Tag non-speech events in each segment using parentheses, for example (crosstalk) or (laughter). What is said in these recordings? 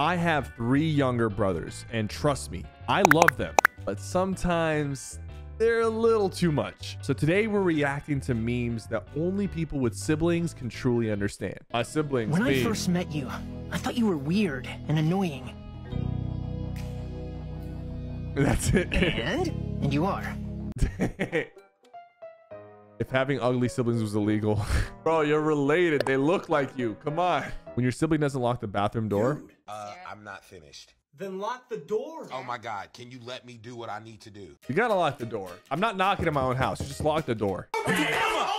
I have three younger brothers, and trust me, I love them, but sometimes they're a little too much. So today we're reacting to memes that only people with siblings can truly understand. My siblings, When me. I first met you, I thought you were weird and annoying. (laughs) That's it. And? And you are. (laughs) if having ugly siblings was illegal, (laughs) bro, you're related. They look like you. Come on. When your sibling doesn't lock the bathroom door, Uh, I'm not finished. Then lock the door. Oh my God, can you let me do what I need to do? you gotta lock the door. I'm not knocking in my own house. You just lock the door.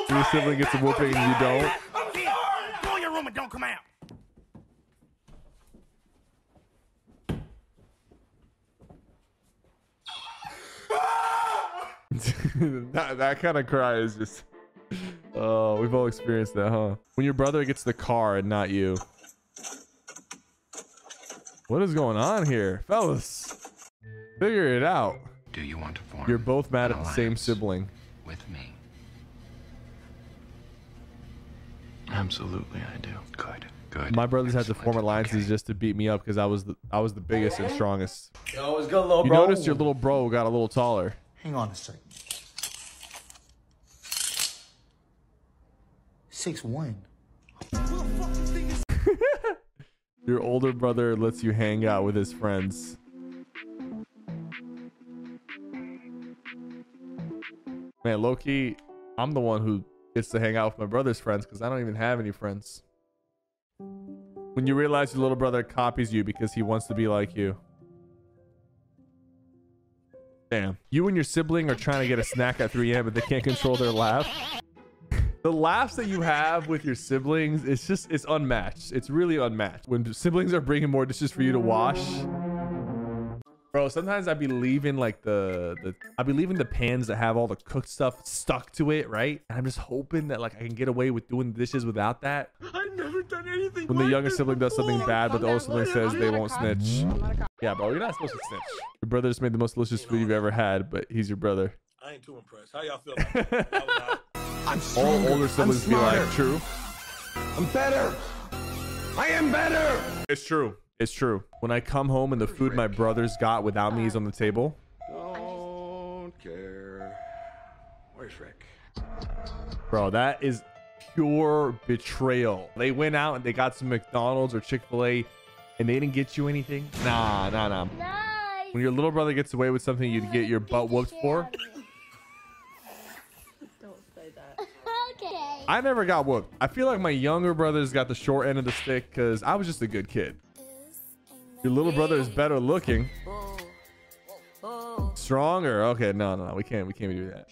your sibling gets a whooping and you don't. Go in your room and don't come out. (laughs) that, that kind of cry is just. Oh, we've all experienced that, huh? When your brother gets the car and not you. What is going on here, fellas? Figure it out. Do you want to form You're both mad at the same sibling. with me? Absolutely, I do. Good. Good. My brothers had to form alliances Okay. just to beat me up because I was the I was the biggest and strongest. Yo, what's good, little You bro? noticed your little bro got a little taller. Hang on a second. Six one. (laughs) Your older brother lets you hang out with his friends. Man, lowkey, I'm the one who gets to hang out with my brother's friends because I don't even have any friends. When you realize your little brother copies you because he wants to be like you. Damn. You and your sibling are trying to get a snack at 3 a.m. but they can't control their laugh. The laughs that you have with your siblings, it's just, it's unmatched. It's really unmatched. When siblings are bringing more dishes for you to wash. Bro, sometimes I'd be leaving like the, the I'd be leaving the pans that have all the cooked stuff stuck to it, right? And I'm just hoping that like I can get away with doing the dishes without that. I've never done anything. When the like younger sibling does something before. bad, but the older sibling says they won't snitch. Yeah, bro, you're not supposed to snitch. Your brother just made the most delicious food you've ever had, but he's your brother. I ain't too impressed. How y'all feel? (laughs) All older siblings be like, true. I'm better. I am better. It's true. It's true. When I come home and the food my brothers got without me is on the table, Don't care. Where's Rick? bro, that is pure betrayal. They went out and they got some McDonald's or Chick fil A and they didn't get you anything. Nah, nah, nah. Nice. When your little brother gets away with something you'd get your butt whooped for, Don't say that. okay. I never got whooped. I feel like my younger brothers got the short end of the stick because I was just a good kid. Your little brother is better looking. Stronger. Okay, no, no, no. We can't. We can't do that.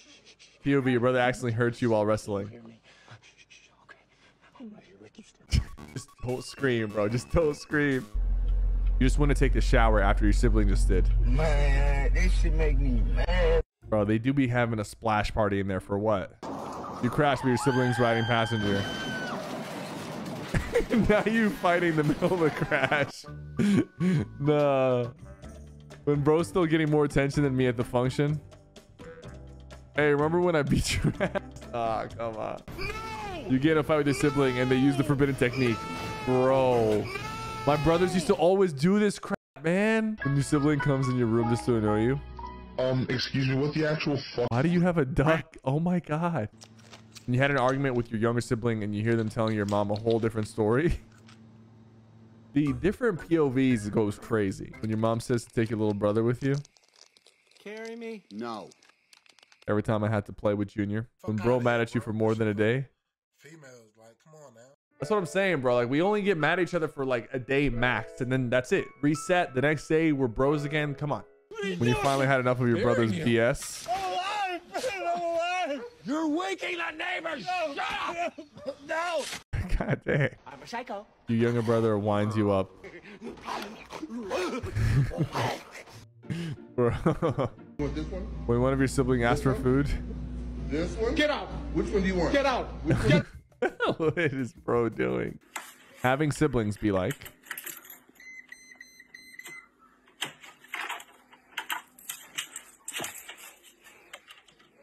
POV, your brother accidentally hurt you while wrestling. just don't scream, bro. Just don't scream. You just want to take the shower after your sibling just did. Man, this should make me mad. Bro, they do be having a splash party in there for what? You crashed with your siblings riding passenger. (laughs) now you fighting the middle of a crash. (laughs) nah. When bro's still getting more attention than me at the function. Hey, remember when I beat your (laughs) ass? Ah, come on. No! You get in a fight with your sibling and they use the forbidden technique. Bro. My brothers used to always do this crap, man. When your sibling comes in your room just to annoy you. Um, excuse me, what the actual fuck? Why do you have a duck? Oh my god. And you had an argument with your younger sibling and you hear them telling your mom a whole different story. (laughs) The different POVs goes crazy. When your mom says to take your little brother with you. Carry me. No. Every time I had to play with Junior. When bro mad at you for more than a day. Females, like, come on now. That's what I'm saying, bro. Like we only get mad at each other for like a day max, and then that's it. Reset. The next day we're bros again. Come on. When you finally had enough of your brother's BS. You're waking the neighbors. Shut up. (laughs) No. God dang. I'm a psycho. Your younger brother winds you up. Bro. Want this one? when one of your siblings asks for food, This one? Get out. Which one do you want? Get out. Get (laughs) what is bro doing? Having siblings be like.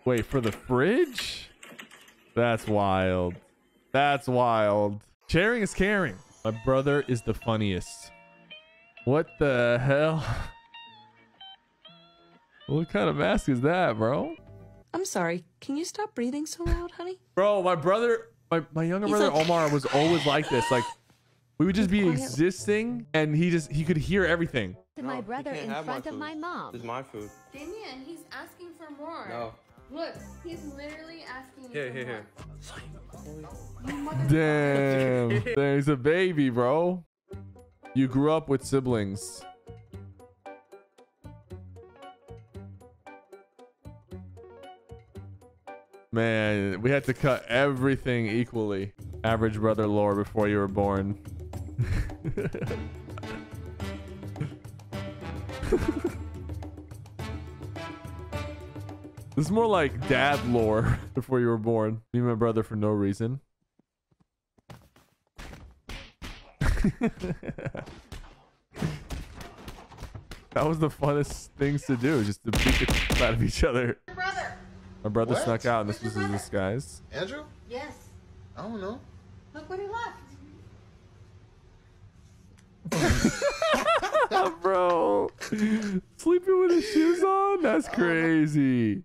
Wait, for the fridge? That's wild. That's wild. Sharing is caring. My brother is the funniest. What the hell? (laughs) What kind of mask is that, bro? I'm sorry. Can you stop breathing so loud, honey? Bro, my brother, my, my younger He's brother like- Omar was always like this. Like, we would just be Quiet. existing and he just, he could hear everything. To my brother in front of my mom. This is my food. Damien, he's asking for more. No. Look, he's literally asking Here, for here, here. Damn. (laughs) Damn, he's a baby, bro. You grew up with siblings. Man, we had to cut everything equally. Average brother lore before you were born. (laughs) (laughs) this is more like dad lore (laughs) before you were born. Me and my brother for no reason. (laughs) that was the funnest things to do, just to beat the crap out of each other. Brother. My brother What? snuck out, and this was his disguise. Andrew? Yes. I don't know. Look what he left. (laughs) (laughs) Bro, sleeping with his shoes on? That's crazy.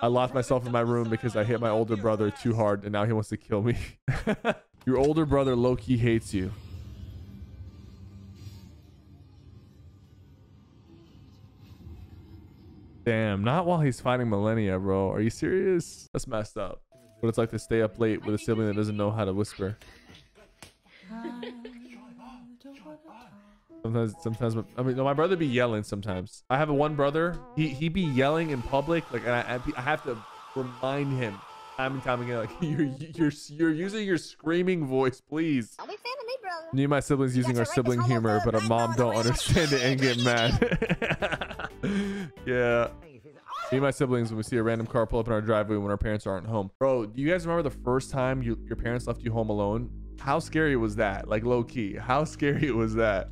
I locked myself in my room because I hit my older brother too hard, and now he wants to kill me. (laughs) Your older brother lowkey hates you. Damn, not while he's fighting Malenia, bro. Are you serious? That's messed up. What it's like to stay up late with a sibling that doesn't know how to whisper. Sometimes, sometimes, I mean, no, my brother be yelling sometimes. I have a one brother. He he be yelling in public, like, and I, I have to remind him time and time again, like, (laughs) you're you're you're using your screaming voice, please. Don't be fan of me, brother. Me and my siblings using our sibling humor, but our mom don't understand it and get (laughs) mad. (laughs) yeah. Me and my siblings, when we see a random car pull up in our driveway when our parents aren't home. Bro, do you guys remember the first time you, your parents left you home alone? How scary was that? Like low key. How scary was that?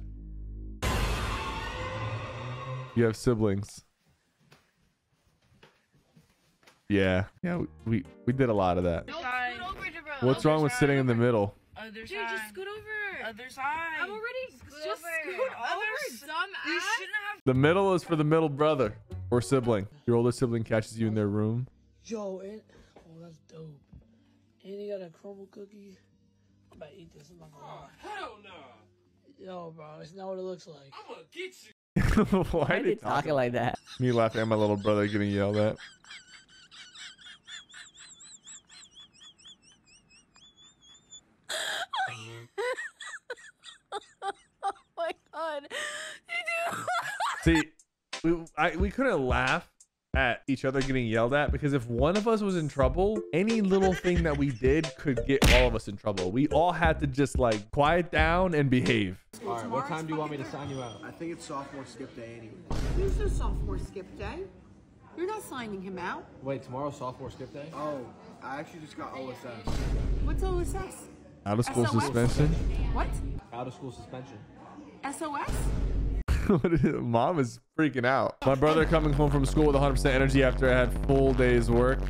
You have siblings. Yeah. Yeah, we, we, we did a lot of that. What's wrong with sitting in the middle? Other Dude, just scoot over. Other side. I'm already just over. scoot Other over, s- dumb You shouldn't have. The middle is for the middle brother or sibling. Your older sibling catches you in their room. Yo, and oh, that's dope. And he got a crumble cookie. I'm about to eat this. I'm not gonna lie. Oh, hell no. Yo, bro, it's not what it looks like. I'm gonna get you. (laughs) Why are they talking like that? Me laughing at my little brother getting yelled at. (laughs) Oh my god. See, (laughs) we I, we couldn't laugh at each other getting yelled at because if one of us was in trouble, any little thing that we did could get all of us in trouble. We all had to just like quiet down and behave. All right, what time do you want me to sign you out? I think it's sophomore skip day anyway. Who's the sophomore skip day? You're not signing him out. Wait, tomorrow's sophomore skip day? Oh, I actually just got OSS. What's OSS? Out of school SOS? suspension. What? Out of school suspension. SOS? (laughs) What is it? Mom is freaking out. My brother coming home from school with 100% energy after I had full day's work.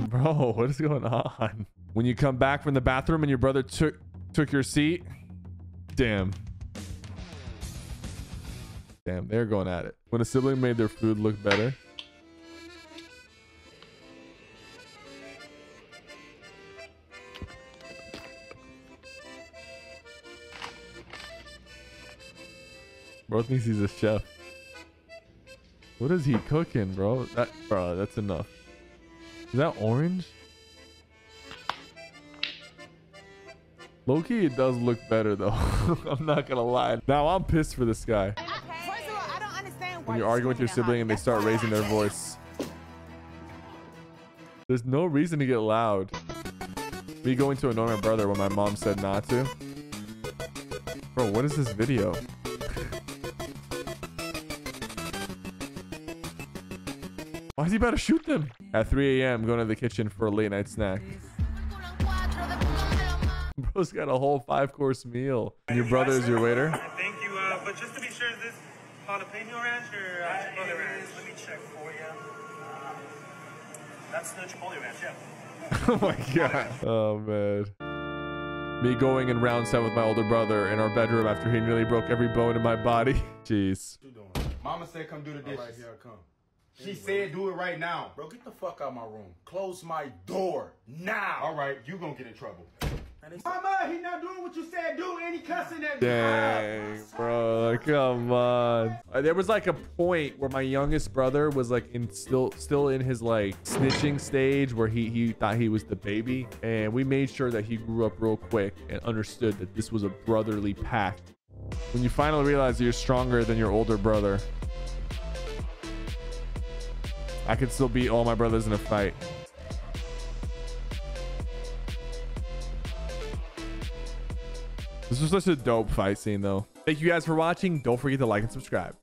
Bro, (laughs) what is going on? When you come back from the bathroom and your brother took took your seat, damn. Damn, they're going at it. When a sibling made their food look better. Bro thinks he's a chef. What is he cooking, bro? That, bro, that's enough. Is that orange? lowkey, it does look better though. (laughs) I'm not gonna lie. Now I'm pissed for this guy. First of all, I don't understand When you're arguing with your sibling and they start raising their voice. There's no reason to get loud. Me going to annoy my brother when my mom said not to. Bro, what is this video? Why is he about to shoot them? At 3 a.m., going to the kitchen for a late night snack. (laughs) Bro's got a whole five course meal. And your brother is your waiter? Thank you. Uh, but just to be sure, is this jalapeno ranch or uh, chipotle ranch? Let me check for you. That's the chipotle ranch, yeah. (laughs) oh my god. Oh man. Me going in round seven with my older brother in our bedroom after he nearly broke every bone in my body. (laughs) Jeez. Mama said come do the dishes. All right, here I come. She said do it right now. Bro, get the fuck out of my room. Close my door now. All right, you gonna get in trouble. Mama, he not doing what you said do, and he cussing at me. Dang, bro, come on. Uh, There was like a point where my youngest brother was like in still still in his like snitching stage where he he thought he was the baby, and we made sure that he grew up real quick and understood that this was a brotherly pact. When you finally realize that you're stronger than your older brother, I could still beat all my brothers in a fight. This was such a dope fight scene though. Thank you guys for watching. Don't forget to like and subscribe.